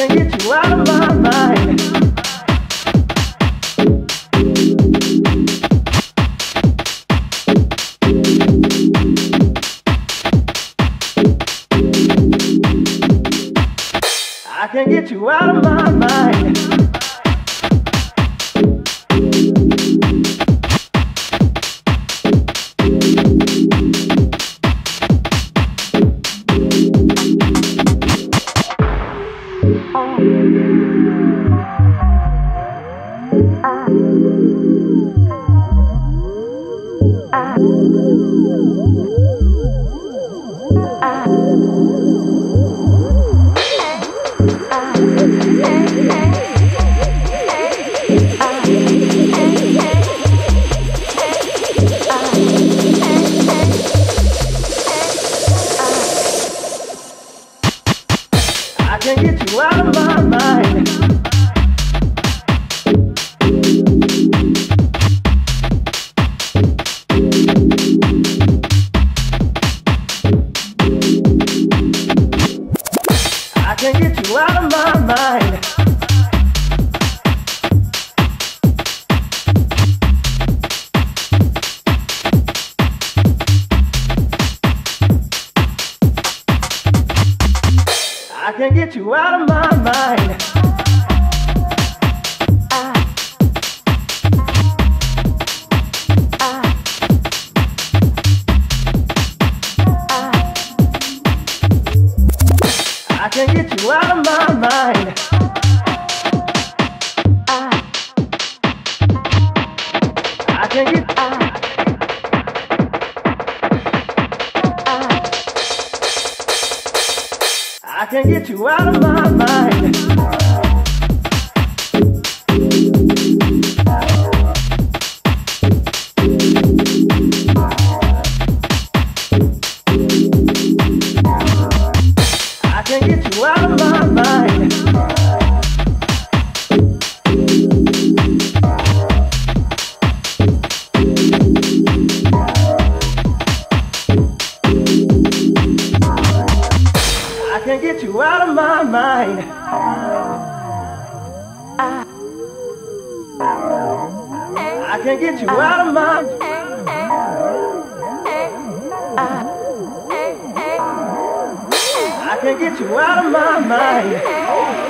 I can't get you out of my mind. I can't get you out of my I can't get you out of my mind. I can't get you out of my mind. I I can't get. Can't get you out of my mind. I can't get you out of my mind. I can't get you out of my. Mind. I can't get you out of my mind.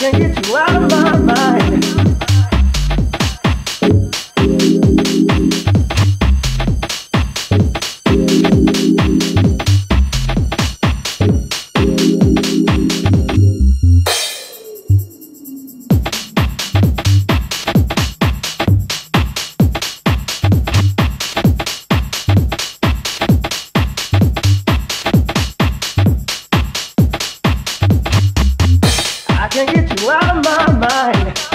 can't get you out of my Can't get you out of my mind.